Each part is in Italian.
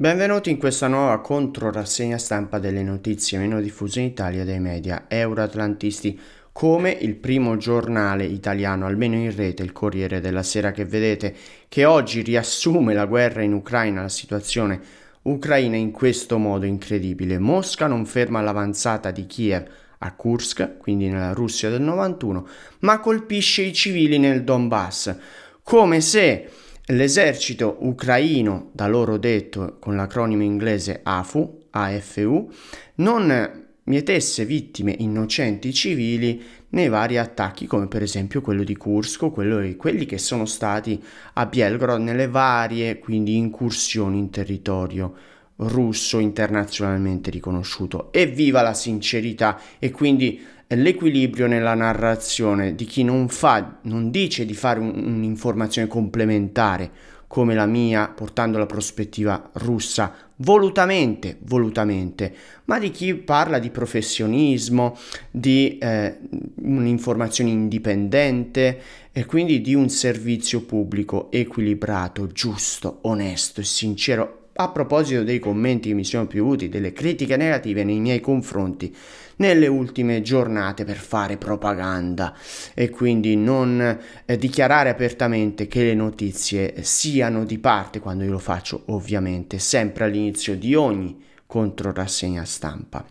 Benvenuti in questa nuova controrassegna stampa delle notizie meno diffuse in Italia dai media euroatlantisti, come il primo giornale italiano, almeno in rete, il Corriere della Sera che vedete, che oggi riassume la guerra in Ucraina, la situazione ucraina in questo modo incredibile. Mosca non ferma l'avanzata di Kiev a Kursk, quindi nella Russia del 91, ma colpisce i civili nel Donbass, come se L'esercito ucraino, da loro detto con l'acronimo inglese AFU, AFU, non mietesse vittime innocenti civili nei vari attacchi come per esempio quello di Kursk o quelli che sono stati a Belgrado nelle varie quindi incursioni in territorio russo internazionalmente riconosciuto. Evviva la sincerità e quindi l'equilibrio nella narrazione di chi non fa, non dice di fare un, un'informazione complementare come la mia, portando la prospettiva russa. Volutamente, volutamente, ma di chi parla di professionismo, di eh, un'informazione indipendente e quindi di un servizio pubblico equilibrato, giusto, onesto e sincero a proposito dei commenti che mi sono piovuti, delle critiche negative nei miei confronti nelle ultime giornate per fare propaganda e quindi non eh, dichiarare apertamente che le notizie siano di parte quando io lo faccio ovviamente sempre all'inizio di ogni controrassegna stampa.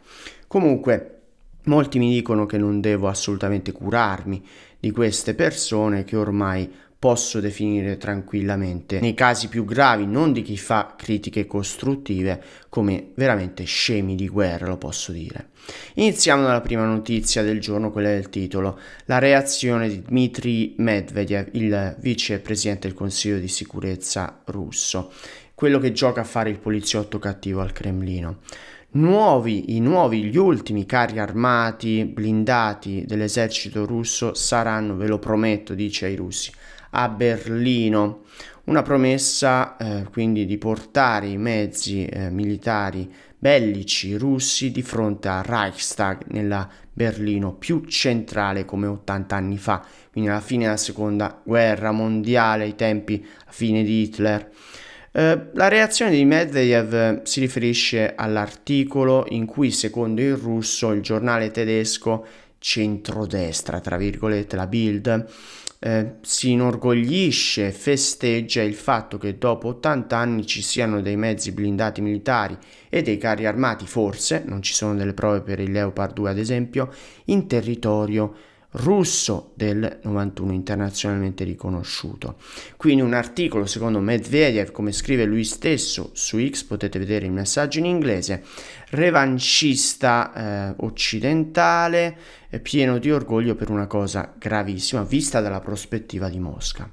Comunque molti mi dicono che non devo assolutamente curarmi di queste persone che ormai posso definire tranquillamente nei casi più gravi, non di chi fa critiche costruttive, come veramente scemi di guerra, lo posso dire. Iniziamo dalla prima notizia del giorno, quella del titolo, la reazione di Dmitry Medvedev, il vicepresidente del Consiglio di sicurezza russo, quello che gioca a fare il poliziotto cattivo al Cremlino. Nuovi, i nuovi, gli ultimi carri armati blindati dell'esercito russo saranno, ve lo prometto, dice ai russi, a Berlino. Una promessa eh, quindi di portare i mezzi eh, militari bellici russi di fronte al Reichstag nella Berlino più centrale come 80 anni fa, quindi alla fine della seconda guerra mondiale, ai tempi, a fine di Hitler. Eh, la reazione di Medvedev si riferisce all'articolo in cui, secondo il russo, il giornale tedesco centrodestra, tra virgolette, la Bild, eh, si inorgoglisce festeggia il fatto che dopo 80 anni ci siano dei mezzi blindati militari e dei carri armati, forse, non ci sono delle prove per il Leopard 2 ad esempio, in territorio russo del 91 internazionalmente riconosciuto. Quindi un articolo secondo Medvedev, come scrive lui stesso su X, potete vedere il messaggio in inglese, revancista eh, occidentale, eh, pieno di orgoglio per una cosa gravissima vista dalla prospettiva di Mosca.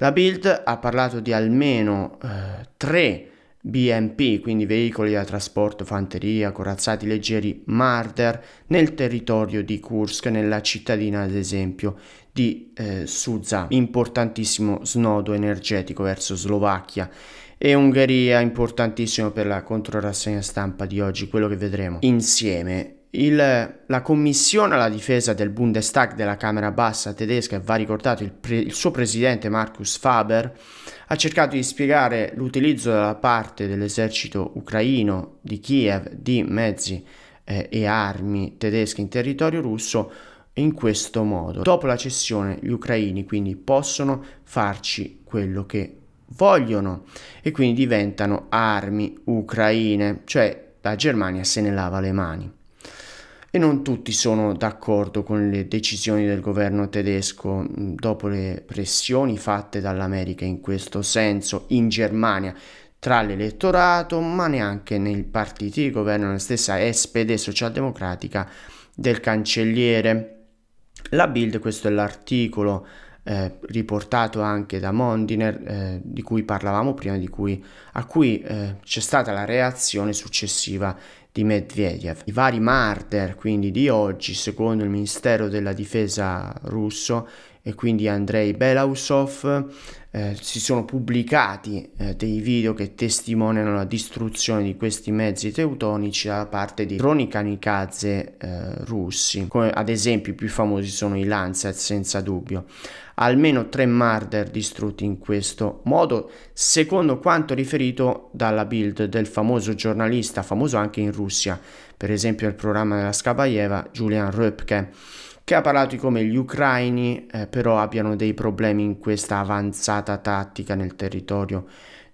La Bild ha parlato di almeno eh, tre BMP, quindi veicoli da trasporto, fanteria, corazzati leggeri Marder nel territorio di Kursk, nella cittadina ad esempio di eh, Suza, importantissimo snodo energetico verso Slovacchia e Ungheria, importantissimo per la controrassegna stampa di oggi, quello che vedremo insieme. Il, la commissione alla difesa del Bundestag della Camera Bassa tedesca, va ricordato il, pre, il, suo presidente Markus Faber, ha cercato di spiegare l'utilizzo da parte dell'esercito ucraino di Kiev di mezzi eh, e armi tedesche in territorio russo in questo modo. Dopo la cessione gli ucraini quindi possono farci quello che vogliono e quindi diventano armi ucraine, cioè la Germania se ne lava le mani e non tutti sono d'accordo con le decisioni del governo tedesco dopo le pressioni fatte dall'America in questo senso in Germania tra l'elettorato ma neanche nei partiti di governo nella stessa SPD socialdemocratica del cancelliere. La Bild, questo è l'articolo eh, riportato anche da Mondiner, eh, di cui parlavamo prima, cui, a cui eh, c'è stata la reazione successiva di Medvedev. I vari marder, quindi di oggi, secondo il Ministero della Difesa russo, e quindi Andrei Belausov, eh, si sono pubblicati eh, dei video che testimoniano la distruzione di questi mezzi teutonici da parte di droni kamikaze eh, russi, come ad esempio i più famosi sono i Lancet senza dubbio. Almeno tre Marder distrutti in questo modo, secondo quanto riferito dalla Bild del famoso giornalista, famoso anche in Russia, per esempio il programma della Skabaeva, Julian Röpke che ha parlato di come gli ucraini eh, però abbiano dei problemi in questa avanzata tattica nel territorio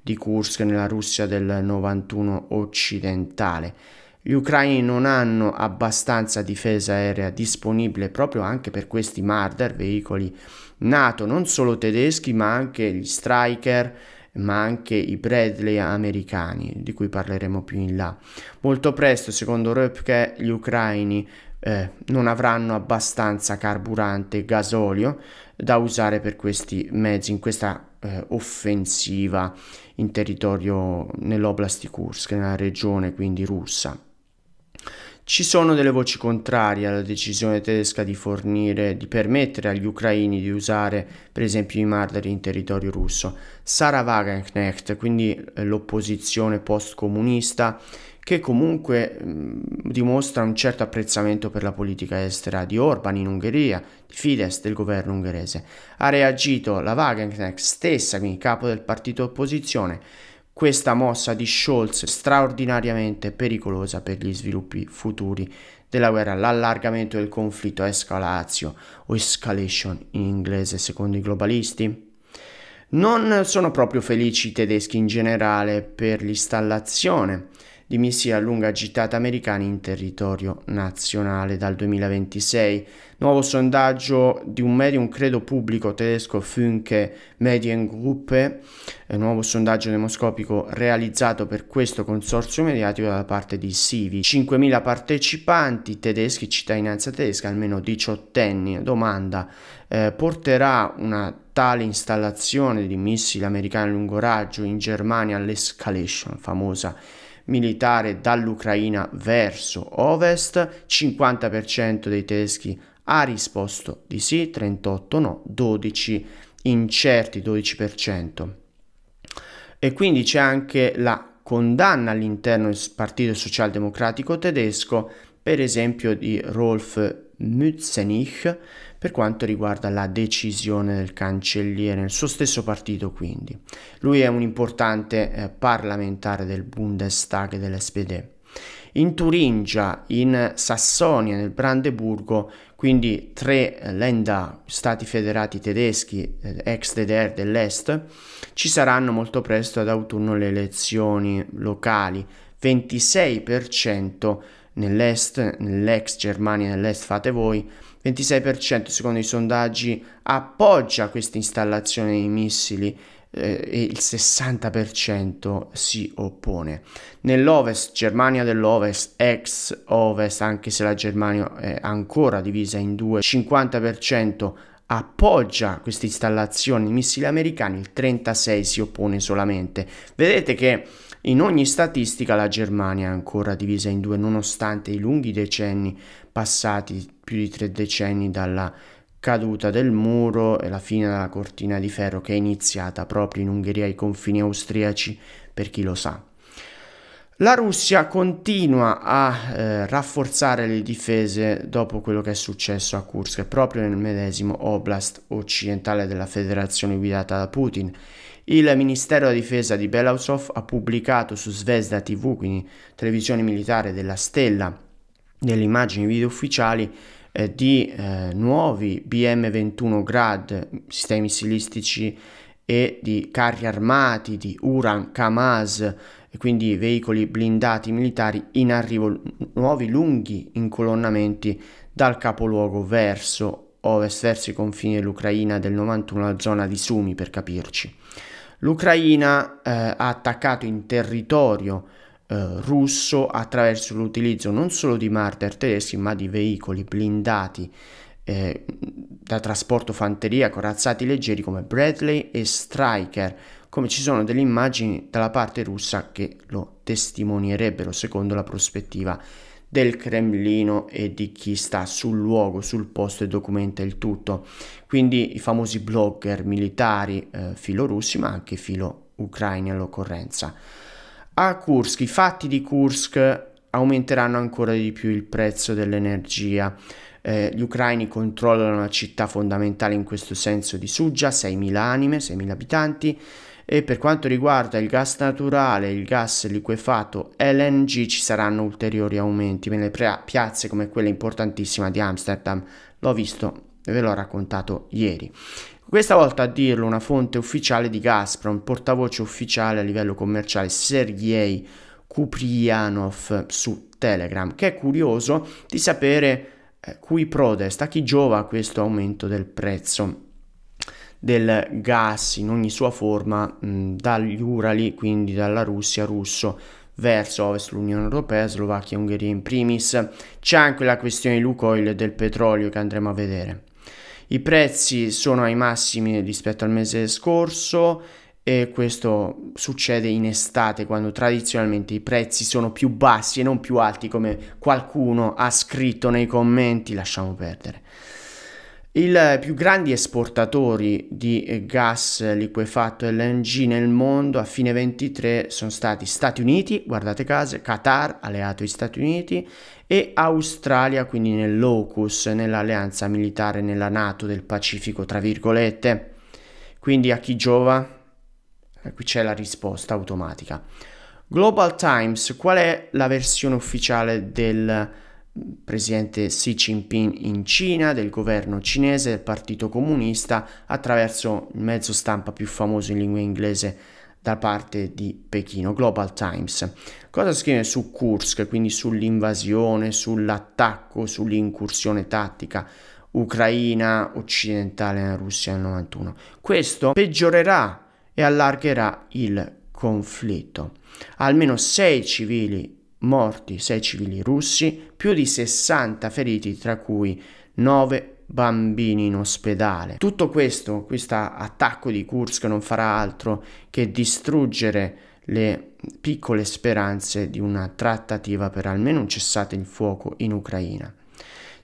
di Kursk nella Russia del 91 occidentale. Gli ucraini non hanno abbastanza difesa aerea disponibile proprio anche per questi Marder, veicoli NATO non solo tedeschi ma anche gli Striker, ma anche i Bradley americani, di cui parleremo più in là. Molto presto, secondo Röpke, gli ucraini eh, non avranno abbastanza carburante e gasolio da usare per questi mezzi in questa eh, offensiva in territorio nell'oblast di Kursk, nella regione quindi russa. Ci sono delle voci contrarie alla decisione tedesca di fornire, di permettere agli ucraini di usare per esempio i Marder in territorio russo. Sara Wagenknecht, quindi eh, l'opposizione post-comunista, che comunque mh, dimostra un certo apprezzamento per la politica estera di Orban in Ungheria, di Fidesz del governo ungherese. Ha reagito la Wagenknecht stessa, quindi capo del partito opposizione, questa mossa di Scholz straordinariamente pericolosa per gli sviluppi futuri della guerra, l'allargamento del conflitto, escalatio o escalation in inglese secondo i globalisti. Non sono proprio felici i tedeschi in generale per l'installazione di missili a lunga gittata americani in territorio nazionale dal 2026. Nuovo sondaggio di un medium credo pubblico tedesco Funke Mediengruppe, eh, nuovo sondaggio demoscopico realizzato per questo consorzio mediatico da parte di Sivi. 5.000 partecipanti tedeschi, cittadinanza tedesca, almeno 18 anni. Domanda, eh, porterà una tale installazione di missili americani a lungo raggio in Germania all'escalation famosa militare dall'Ucraina verso ovest, 50% dei tedeschi ha risposto di sì, 38 no, 12 incerti, 12%. E quindi c'è anche la condanna all'interno del Partito Socialdemocratico tedesco, per esempio di Rolf Mützenich, per quanto riguarda la decisione del cancelliere nel suo stesso partito quindi. Lui è un importante eh, parlamentare del Bundestag e dell'SPD. In Turingia, in Sassonia, nel Brandeburgo, quindi tre eh, Länder, stati federati tedeschi, eh, ex DDR dell'Est, ci saranno molto presto ad autunno le elezioni locali, 26% nell'est, nell'ex Germania, nell'est fate voi, 26% secondo i sondaggi appoggia questa installazione di missili eh, e il 60% si oppone. Nell'ovest, Germania dell'ovest, ex ovest, anche se la Germania è ancora divisa in due, 50% appoggia questa installazione di missili americani, il 36% si oppone solamente. Vedete che in ogni statistica la Germania è ancora divisa in due, nonostante i lunghi decenni passati, più di tre decenni dalla caduta del muro e la fine della cortina di ferro che è iniziata proprio in Ungheria ai confini austriaci, per chi lo sa. La Russia continua a eh, rafforzare le difese dopo quello che è successo a Kursk, proprio nel medesimo oblast occidentale della federazione guidata da Putin il Ministero della Difesa di Belarus ha pubblicato su Zvezda TV, quindi televisione militare della Stella, delle immagini video ufficiali eh, di eh, nuovi BM-21 Grad, sistemi missilistici e di carri armati, di Uran, Kamaz, e quindi veicoli blindati militari in arrivo, nuovi lunghi incolonnamenti dal capoluogo verso ovest, verso i confini dell'Ucraina del 91, la zona di Sumi per capirci. L'Ucraina eh, ha attaccato in territorio eh, russo attraverso l'utilizzo non solo di Marder tedeschi ma di veicoli blindati eh, da trasporto fanteria corazzati leggeri come Bradley e Striker, come ci sono delle immagini dalla parte russa che lo testimonierebbero secondo la prospettiva del Cremlino e di chi sta sul luogo, sul posto e documenta il tutto. Quindi i famosi blogger militari eh, filorussi ma anche filo ucraini all'occorrenza. A Kursk, i fatti di Kursk aumenteranno ancora di più il prezzo dell'energia. Eh, gli ucraini controllano la città fondamentale in questo senso di Sugia, 6.000 anime, 6.000 abitanti, e per quanto riguarda il gas naturale, il gas liquefatto LNG ci saranno ulteriori aumenti nelle piazze come quella importantissima di Amsterdam. L'ho visto e ve l'ho raccontato ieri. Questa volta a dirlo una fonte ufficiale di Gazprom, portavoce ufficiale a livello commerciale Sergei Kuprianov su Telegram, che è curioso di sapere eh, cui protest, a chi giova questo aumento del prezzo del gas in ogni sua forma mh, dagli Urali, quindi dalla Russia, russo, verso ovest l'Unione Europea, Slovacchia e Ungheria in primis. C'è anche la questione di Lukoil e del petrolio che andremo a vedere. I prezzi sono ai massimi rispetto al mese scorso e questo succede in estate quando tradizionalmente i prezzi sono più bassi e non più alti come qualcuno ha scritto nei commenti, lasciamo perdere. I più grandi esportatori di gas liquefatto LNG nel mondo a fine 23 sono stati Stati Uniti, guardate caso, Qatar, alleato agli Stati Uniti, e Australia, quindi nell'OCUS, nell'alleanza militare nella NATO del Pacifico, tra virgolette. Quindi a chi giova? E qui c'è la risposta automatica. Global Times, qual è la versione ufficiale del presidente Xi Jinping in Cina, del governo cinese, del Partito Comunista, attraverso il mezzo stampa più famoso in lingua inglese da parte di Pechino, Global Times. Cosa scrive su Kursk, quindi sull'invasione, sull'attacco, sull'incursione tattica ucraina occidentale nella Russia nel 91? Questo peggiorerà e allargherà il conflitto. Almeno 6 civili morti, 6 civili russi, più di 60 feriti, tra cui 9 bambini in ospedale. Tutto questo, questo attacco di Kursk non farà altro che distruggere le piccole speranze di una trattativa per almeno un cessate il fuoco in Ucraina.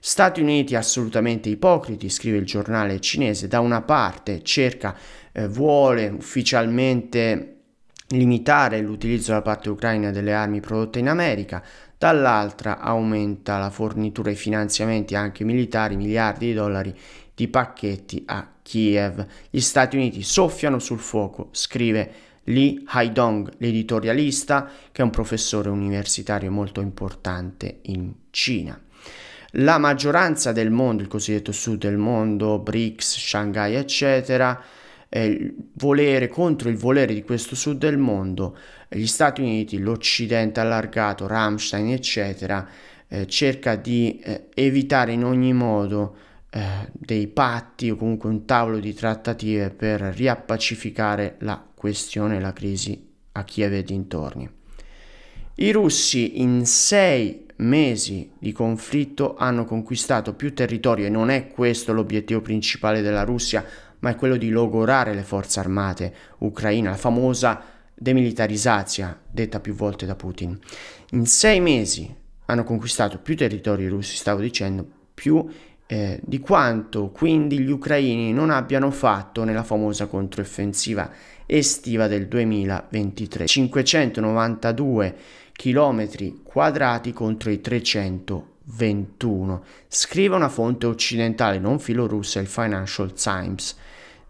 Stati Uniti assolutamente ipocriti, scrive il giornale cinese, da una parte cerca, eh, vuole ufficialmente limitare l'utilizzo da parte ucraina delle armi prodotte in America, dall'altra aumenta la fornitura e i finanziamenti anche militari, miliardi di dollari di pacchetti a Kiev. Gli Stati Uniti soffiano sul fuoco, scrive Lee Haidong, l'editorialista, che è un professore universitario molto importante in Cina. La maggioranza del mondo, il cosiddetto sud del mondo, BRICS, Shanghai, eccetera, eh, volere contro il volere di questo sud del mondo, gli Stati Uniti, l'Occidente allargato, Rammstein, eccetera, eh, cerca di eh, evitare in ogni modo eh, dei patti o comunque un tavolo di trattative per riappacificare la questione, la crisi a Kiev e dintorni. I russi in sei mesi di conflitto hanno conquistato più territorio e non è questo l'obiettivo principale della Russia, ma è quello di logorare le forze armate ucraine, la famosa demilitarizzazione detta più volte da Putin. In sei mesi hanno conquistato più territori russi, stavo dicendo, più eh, di quanto quindi gli ucraini non abbiano fatto nella famosa controffensiva estiva del 2023. 592 km quadrati contro i 321. Scrive una fonte occidentale non filorussa, il Financial Times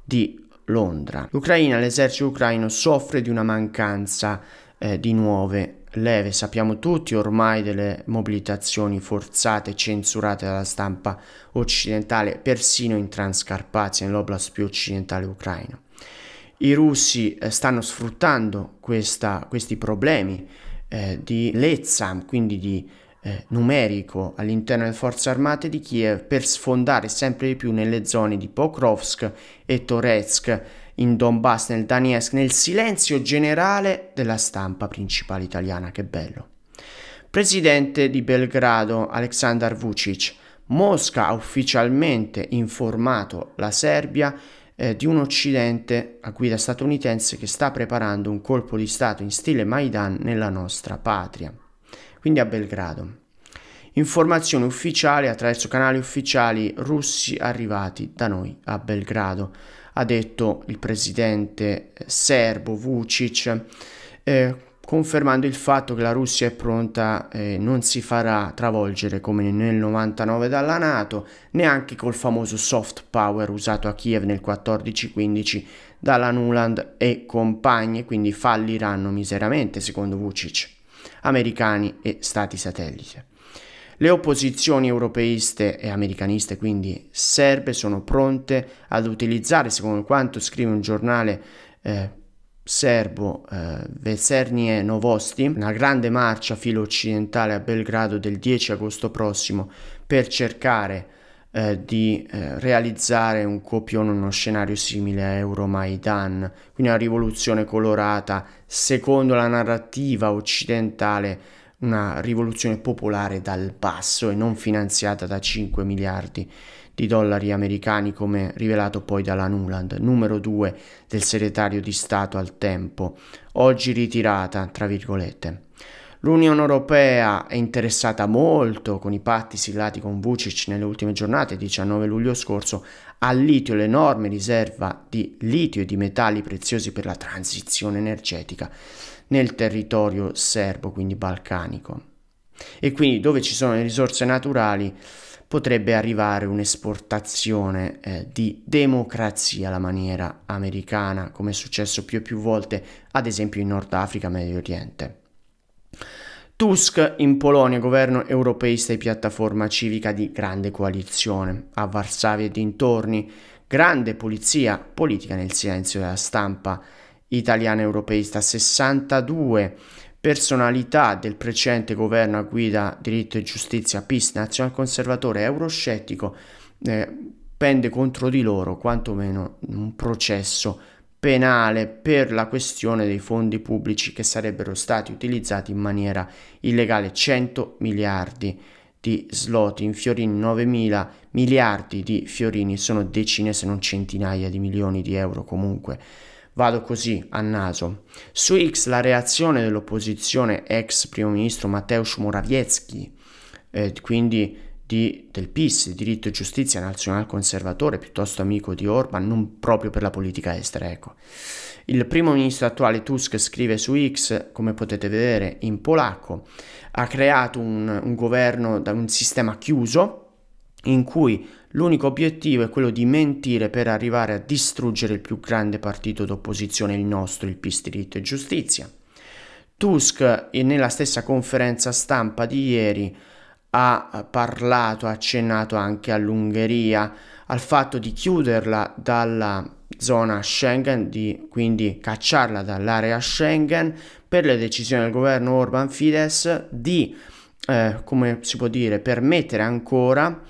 di Londra. L'Ucraina, l'esercito ucraino soffre di una mancanza eh, di nuove leve. Sappiamo tutti ormai delle mobilitazioni forzate, censurate dalla stampa occidentale, persino in Transcarpazia, nell'oblast più occidentale ucraino. I russi eh, stanno sfruttando questa, questi problemi eh, di lezza, quindi di eh, numerico all'interno delle forze armate di Kiev per sfondare sempre di più nelle zone di Pokrovsk e Toretsk, in Donbass, nel Donetsk, nel silenzio generale della stampa principale italiana. Che bello. Presidente di Belgrado Aleksandar Vucic. Mosca ha ufficialmente informato la Serbia eh, di un Occidente a guida statunitense che sta preparando un colpo di Stato in stile Maidan nella nostra patria quindi a Belgrado. informazioni ufficiali attraverso canali ufficiali russi arrivati da noi a Belgrado, ha detto il presidente serbo Vucic. Eh, confermando il fatto che la Russia è pronta e eh, non si farà travolgere come nel 99 dalla Nato, neanche col famoso soft power usato a Kiev nel 14-15 dalla Nuland e compagni, quindi falliranno miseramente, secondo Vucic, americani e stati satellite. Le opposizioni europeiste e americaniste, quindi serbe, sono pronte ad utilizzare, secondo quanto scrive un giornale eh, serbo eh, Vesernie Novosti, una grande marcia filo occidentale a Belgrado del 10 agosto prossimo per cercare eh, di eh, realizzare un copione, uno scenario simile a Euromaidan, quindi una rivoluzione colorata secondo la narrativa occidentale, una rivoluzione popolare dal basso e non finanziata da 5 miliardi di dollari americani come rivelato poi dalla Nuland, numero 2 del segretario di Stato al tempo, oggi ritirata, tra virgolette. L'Unione Europea è interessata molto con i patti siglati con Vucic nelle ultime giornate, 19 luglio scorso, al litio, l'enorme riserva di litio e di metalli preziosi per la transizione energetica nel territorio serbo, quindi balcanico. E quindi dove ci sono le risorse naturali potrebbe arrivare un'esportazione eh, di democrazia alla maniera americana, come è successo più e più volte, ad esempio in Nord Africa Medio Oriente. Tusk in Polonia, governo europeista e piattaforma civica di grande coalizione. A Varsavia e dintorni, grande polizia politica nel silenzio della stampa italiana europeista, 62 personalità del precedente governo a guida diritto e giustizia PIS nazionalconservatore euroscettico eh, pende contro di loro quantomeno un processo penale per la questione dei fondi pubblici che sarebbero stati utilizzati in maniera illegale 100 miliardi di slot in fiorini 9 mila miliardi di fiorini sono decine se non centinaia di milioni di euro comunque Vado così a naso. Su X la reazione dell'opposizione ex primo ministro Mateusz Morawiecki, eh, quindi di, del PIS, diritto e giustizia nazional conservatore, piuttosto amico di Orban, non proprio per la politica estera, ecco. Il primo ministro attuale Tusk scrive su X, come potete vedere in polacco, ha creato un, un governo da un sistema chiuso in cui L'unico obiettivo è quello di mentire per arrivare a distruggere il più grande partito d'opposizione, il nostro, il PIS Diritto e Giustizia. Tusk, nella stessa conferenza stampa di ieri, ha parlato, ha accennato anche all'Ungheria, al fatto di chiuderla dalla zona Schengen, di quindi cacciarla dall'area Schengen per le decisioni del governo Orban Fides di, eh, come si può dire, permettere ancora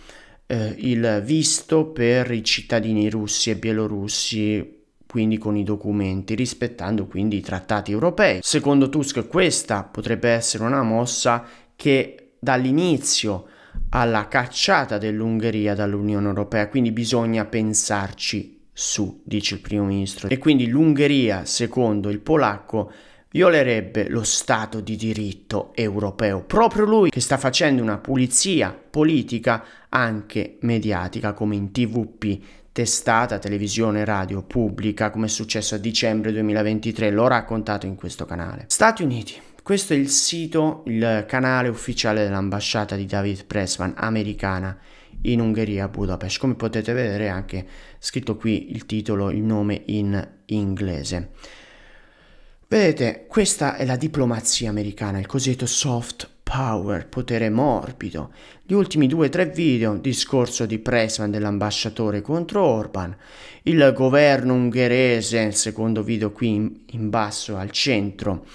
eh, il visto per i cittadini russi e bielorussi quindi con i documenti, rispettando quindi i trattati europei. Secondo Tusk questa potrebbe essere una mossa che dall'inizio alla cacciata dell'Ungheria dall'Unione Europea, quindi bisogna pensarci su, dice il primo ministro. E quindi l'Ungheria, secondo il polacco, violerebbe lo Stato di diritto europeo. Proprio lui che sta facendo una pulizia politica anche mediatica come in TVP, testata, televisione, radio pubblica, come è successo a dicembre 2023, l'ho raccontato in questo canale. Stati Uniti. Questo è il sito, il canale ufficiale dell'ambasciata di David Pressman americana in Ungheria, a Budapest. Come potete vedere anche scritto qui il titolo, il nome in inglese. Vedete, questa è la diplomazia americana, il cosiddetto soft power, potere morbido. Gli ultimi due o tre video, discorso di Pressman dell'ambasciatore contro Orban, il governo ungherese, il secondo video qui in, in basso al centro,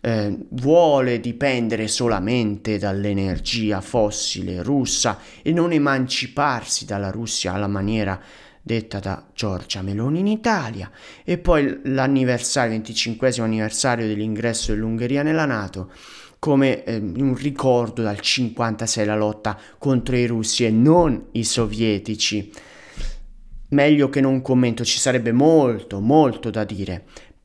eh, vuole dipendere solamente dall'energia fossile russa e non emanciparsi dalla Russia alla maniera detta da Giorgia Meloni in Italia. E poi l'anniversario, 25 anniversario dell'ingresso dell'Ungheria nella Nato come eh, un ricordo dal 56 la lotta contro i russi e non i sovietici. Meglio che non commento, ci sarebbe molto, molto da dire.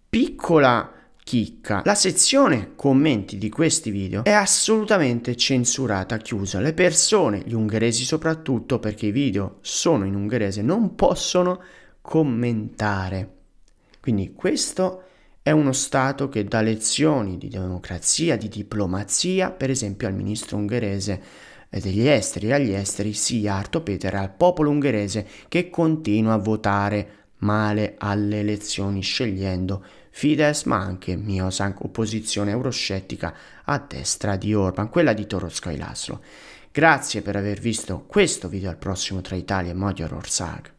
Piccola chicca. La sezione commenti di questi video è assolutamente censurata, chiusa. Le persone, gli ungheresi soprattutto, perché i video sono in ungherese, non possono commentare. Quindi questo è uno Stato che dà lezioni di democrazia, di diplomazia, per esempio al ministro ungherese eh, degli esteri e agli esteri, Szijjártó Peter, al popolo ungherese che continua a votare male alle elezioni scegliendo Fidesz ma anche Miosank, opposizione euroscettica a destra di Orban, quella di Toroskai Laszlo. Grazie per aver visto questo video al prossimo tra Italia e Magyar Orszag.